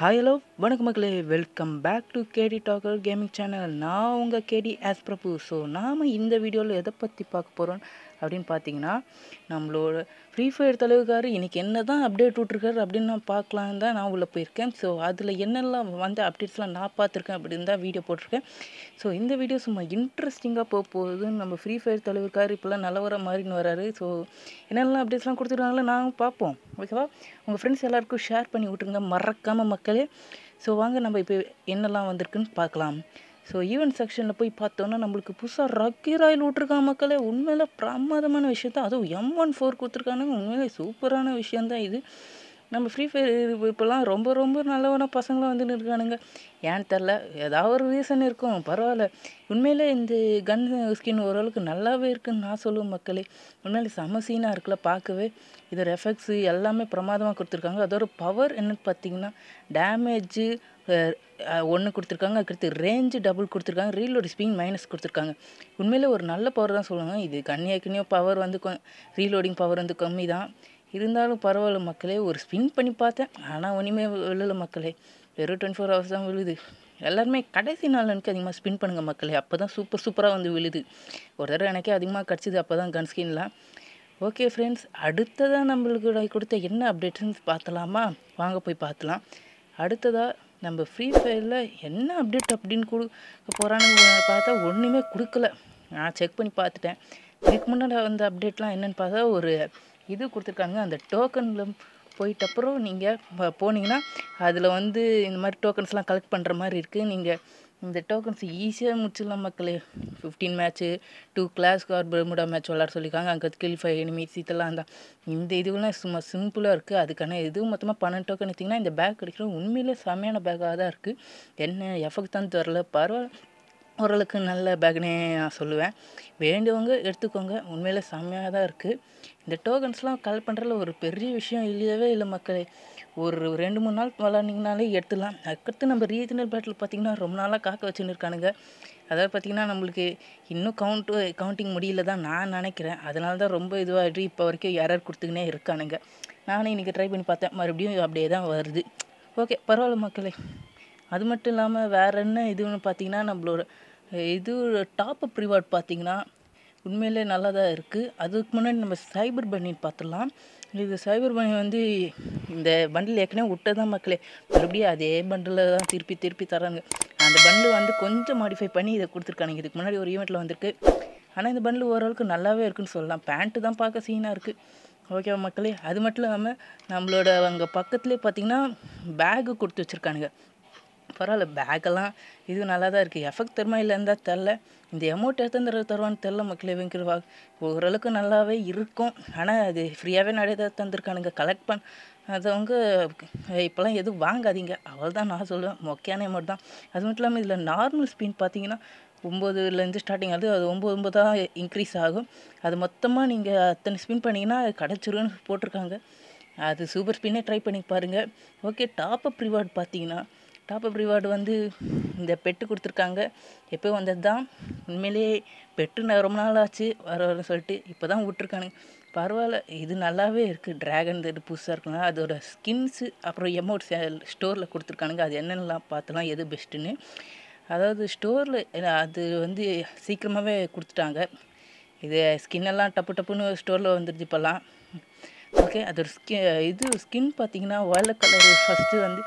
Hi hello வணக்கம் மக்களே. Welcome back to KD talker gaming channel நான் உங்கள் கேடி ஆஸ் பிரபு ஸோ நாம் இந்த வீடியோவில் எதை பற்றி பார்க்க போகிறோம் அப்படின்னு பார்த்தீங்கன்னா நம்மளோட ஃப்ரீ ஃபயர் தலைவர்கார் இன்றைக்கி என்ன தான் அப்டேட் விட்ருக்காரு அப்படின்னு நான் பார்க்கலாம் தான் நான் உள்ளே போயிருக்கேன். ஸோ அதில் என்னெல்லாம் வந்த அப்டேட்ஸ்லாம் நான் பார்த்துருக்கேன் அப்படின்னு தான் வீடியோ போட்டிருக்கேன். ஸோ இந்த வீடியோ சும்மா இன்ட்ரெஸ்டிங்காக போக போகுது. நம்ம ஃப்ரீ ஃபயர் தலைவர்கார் இப்போல்லாம் நல்லவர மாதிரின்னு வராரு. ஸோ என்னெல்லாம் அப்டேட்ஸ்லாம் கொடுத்துருக்காங்களோ நாங்கள் பார்ப்போம். ஓகேவா உங்கள் ஃப்ரெண்ட்ஸ் எல்லாருக்கும் ஷேர் பண்ணி விட்ருங்க மறக்காமல் மக்களே. ஸோ வாங்க நம்ம இப்போ என்னெல்லாம் வந்திருக்குன்னு பார்க்கலாம். ஸோ ஈவெண்ட் செக்ஷனில் போய் பார்த்தோன்னா நம்மளுக்கு புதுசாக ரக்கி ராயில் விட்ருக்கா மக்களே. உண்மையில பிரமாதமான விஷயம் தான் அதுவும் எம் ஒன் ஃபோர் கொடுத்துருக்கானுங்க. உண்மையிலே சூப்பரான விஷயந்தான் இது. நம்ம ஃப்ரீ ஃபயர் இப்போல்லாம் ரொம்ப ரொம்ப நல்லவன பசங்களாம் வந்துன்னு இருக்கானுங்க. ஏன்னு தெரில ஏதாவது ஒரு ரீசன் இருக்கும் பரவாயில்ல. உண்மையிலே இந்த கன் ஸ்கின் ஓரளவுக்கு நல்லாவே இருக்குன்னு நான் சொல்லுவேன் மக்களே. உண்மையிலே செம சீனாக இருக்குல்ல பார்க்கவே. இதோட எஃபெக்ட்ஸு எல்லாமே பிரமாதமாக கொடுத்துருக்காங்க. அதோட பவர் என்னன்னு பார்த்தீங்கன்னா டேமேஜு ஒன்று கொடுத்துருக்காங்க. அதுக்கடுத்து ரேஞ்சு டபுள் கொடுத்துருக்காங்க. ரீலோட ஸ்பீன் மைனஸ் கொடுத்துருக்காங்க. உண்மையிலே ஒரு நல்ல பவர் தான் சொல்லுவாங்க. இது கன்னியாக்கினியோ பவர் வந்து ரீலோடிங் பவர் வந்து கம்மி தான் இருந்தாலும் பரவாயில்ல மக்களே ஒரு ஸ்பின் பண்ணி பார்த்தேன். ஆனால் ஒன்றுமே விழுல மக்களே. வெறும் டுவெண்ட்டி ஃபோர் ஹவர்ஸ் தான் விழுது. எல்லாருமே கடைசி நாள் எனக்கு அதிகமாக ஸ்பின் பண்ணுங்கள் மக்களே. அப்போ தான் சூப்பர் சூப்பராக வந்து விழுது. ஒரு தடவை எனக்கே அதிகமாக கிடச்சிது அப்போ தான் கன் ஸ்கின்லாம் ஓகே ஃப்ரெண்ட்ஸ் அடுத்ததாக நம்மளுக்கு கொடுத்த என்ன அப்டேட்ஸ்னு பார்த்தலாமா? வாங்க போய் பார்த்தலாம். அடுத்ததாக நம்ம ஃப்ரீ ஃபயரில் என்ன அப்டேட் அப்படின்னு கொடுக்க போகிறான்னு பார்த்தா ஒன்றுமே கொடுக்கல. நான் செக் பண்ணி பார்த்துட்டேன். இதுக்கு முன்னாடி வந்த அப்டேட்லாம் என்னென்னு பார்த்தா ஒரு இது கொடுத்துருக்காங்க. அந்த டோக்கனில் போயிட்டப்புறம் நீங்கள் போனீங்கன்னா அதில் வந்து இந்த மாதிரி டோக்கன்ஸ்லாம் கலெக்ட் பண்ணுற மாதிரி இருக்குது நீங்கள் இந்த டோக்கன்ஸ் ஈஸியாக முடிச்சிடலாம் மக்களே. Fifteen match two class car பிரமுடா match விளாட சொல்லியிருக்காங்க. அங்கே கில் ஃபைவ் எனிமீஸ் இதெல்லாம் தான். இந்த இதுவெல்லாம் சும்மா சிம்பிளாக இருக்குது அதுக்கான இது மொத்தமாக பன்னெண்டு டோக்கன் எடுத்திங்கன்னா இந்த பேக் கிடைக்கிற உண்மையிலே செமையான பேக்காக தான் இருக்குது என்ன எஃபெக்ட் தான் தெரில. பரவாயில்ல. ஓரளவுக்கு நல்ல பேக்னே நான் சொல்லுவேன். வேண்டியவங்க எடுத்துக்கோங்க. உண்மையில் செம்மையாக தான் இருக்குது இந்த டோக்கன்ஸ்லாம் கலெக்ட் பண்ணுறதுல ஒரு பெரிய விஷயம் இல்லையவே இல்லை மக்களே. ஒரு ரெண்டு மூணு நாள் விளாண்டிங்கனாலே எடுத்துடலாம். அதுக்கடுத்து நம்ம ரீஜனல் பேட்டில் பார்த்திங்கன்னா ரொம்ப நாளாக காக்க வச்சுன்னு இருக்கானுங்க. அதாவது பார்த்திங்கன்னா நம்மளுக்கு இன்னும் கவுண்ட்டு கவுண்டிங் முடியல தான் நான் நினைக்கிறேன். அதனால தான் ரொம்ப இதுவாகிட்டு இப்போ வரைக்கும் எரர் கொடுத்துக்கினே இருக்கானுங்க. நானே இன்றைக்கி ட்ரை பண்ணி பார்த்தேன். மறுபடியும் அப்படியே தான் வருது. ஓகே பரவாயில்ல மக்களே. அது மட்டும் இல்லாமல் வேறு என்ன இதுன்னு பார்த்தீங்கன்னா நம்மளோட இது டாப் அப் ரிவார்ட் பார்த்தீங்கன்னா உண்மையிலே நல்லா தான் இருக்குது அதுக்கு முன்னாடி நம்ம சைபர் பன்னி பார்த்துடலாம். இது சைபர் பன்னி வந்து இந்த பண்டில் ஏற்கனவே விட்டதான் மக்களே? மறுபடியும் அதே பண்டில் தான் திருப்பி திருப்பி தராங்க அந்த பண்டில் வந்து கொஞ்சம் மாடிஃபை பண்ணி இதை கொடுத்துருக்கானுங்க. இதுக்கு முன்னாடி ஒரு ஈவெண்ட்டில் வந்திருக்கு. ஆனால் இந்த பண்டில் ஓரளவுக்கு நல்லாவே இருக்குன்னு சொல்லலாம். பேண்ட்டு தான் பார்க்க சீனாக இருக்குது ஓகேவா மக்களே? அது மட்டும் இல்லாமல் நம்மளோட அங்கே பக்கத்துலேயே பார்த்திங்கன்னா பேகு கொடுத்து வச்சுருக்கானுங்க. பரவாயில்ல பேக்கெல்லாம் இது நல்லா தான் இருக்குது எஃபெக்ட் தருமா இல்லைன்னு தான் தெரில. இந்த அமௌண்ட் எத்தனை தருவான்னு தெரில மக்களே வெங்கிருவா ஓரளவுக்கு நல்லாவே இருக்கும். ஆனால் அது ஃப்ரீயாகவே நிறைய தான் தந்திருக்கானுங்க. கலெக்ட் பண்ண அதவங்க இப்போல்லாம் எதுவும் வாங்காதீங்க. அவள் தான் நான் சொல்லுவேன். மொக்கையான அமௌண்ட் தான். அது மட்டும் இல்லாமல் இதில் நார்மல் ஸ்பின் பார்த்தீங்கன்னா ஒம்போதுலேருந்து ஸ்டார்டிங் ஆகுது அது ஒம்பது ஒம்பது தான் இன்க்ரீஸ் ஆகும். அது மொத்தமாக நீங்கள் அத்தனை ஸ்பின் பண்ணிங்கன்னா கிடச்சிருன்னு போட்டிருக்காங்க. அது சூப்பர் ஸ்பின்னே ட்ரை பண்ணி பாருங்கள் ஓகே டாப் அப் ரிவார்டு பார்த்தீங்கன்னா டாப் அப் ரிவார்டு வந்து இந்த பெட்டு கொடுத்துருக்காங்க. எப்போ வந்தது தான் உண்மையிலேயே பெட்டு ரொம்ப நாள் ஆச்சு வர வரன்னு சொல்லிட்டு இப்போ தான் விட்ருக்கானுங்க பரவாயில்ல. இது நல்லாவே இருக்குது ட்ராகன் இது புதுசாக இருக்குனா அதோட ஸ்கின்ஸு அப்புறம் எமௌண்ட் ஸ்டோரில் கொடுத்துருக்கானுங்க. அது என்னென்னலாம் பார்த்துலாம் எது பெஸ்ட்டுன்னு அதாவது ஸ்டோரில் அது வந்து சீக்கிரமாகவே கொடுத்துட்டாங்க. இது ஸ்கின்னெல்லாம் டப்பு டப்புன்னு ஸ்டோரில் வந்துடுச்சு இப்போல்லாம் ஓகே அதோட ஸ்கி இது ஸ்கின் பார்த்தீங்கன்னா வயல கலர் ஃபஸ்ட்டு வந்து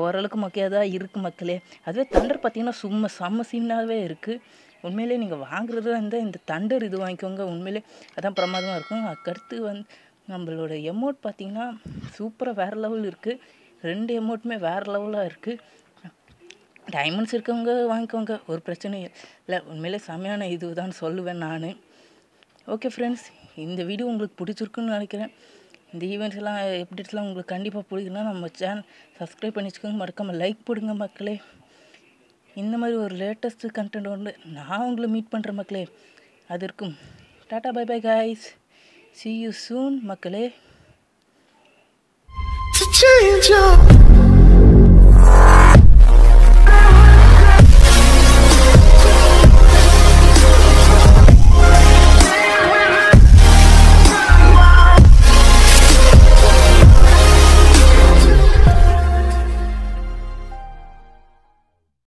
ஓரளவுக்கு மொக்கையாக தான் இருக்குது மக்களே. அதுவே தண்டர் பார்த்தீங்கன்னா சும்மா செம்ம சீனாகவே இருக்குது உண்மையிலே நீங்கள் வாங்குறதா இருந்தால் இந்த தண்டர் இது வாங்கிக்கோங்க. உண்மையிலே அதான் பிரமாதமாக இருக்கும். அதுக்கடுத்து வந்து நம்மளோட எமௌண்ட் பார்த்தீங்கன்னா சூப்பராக வேறு லெவல் இருக்குது ரெண்டு எமௌண்ட்டுமே வேறு லெவலாக இருக்குது டைமண்ட்ஸ் இருக்கவங்க வாங்கிக்கோங்க. ஒரு பிரச்சனையும் இல்லை. உண்மையிலே செம்மையான இது தான் சொல்லுவேன் நான். ஓகே ஃப்ரெண்ட்ஸ் இந்த வீடியோ உங்களுக்கு பிடிச்சிருக்குன்னு நினைக்கிறேன். இந்த ஈவெண்ட்ஸ்லாம் எப்டேட்ஸ்லாம் உங்களுக்கு கண்டிப்பாக பிடிக்குன்னா நம்ம சேனல் சப்ஸ்கிரைப் பண்ணி வச்சுக்கோங்க மறக்காமல் லைக் போடுங்க மக்களே. இந்த மாதிரி ஒரு லேட்டஸ்ட்டு கண்டென்ட் ஒன்று நான் உங்களை மீட் பண்ணுற மக்களே. அது இருக்கும் tata bye bye guys see you soon மக்களே change up.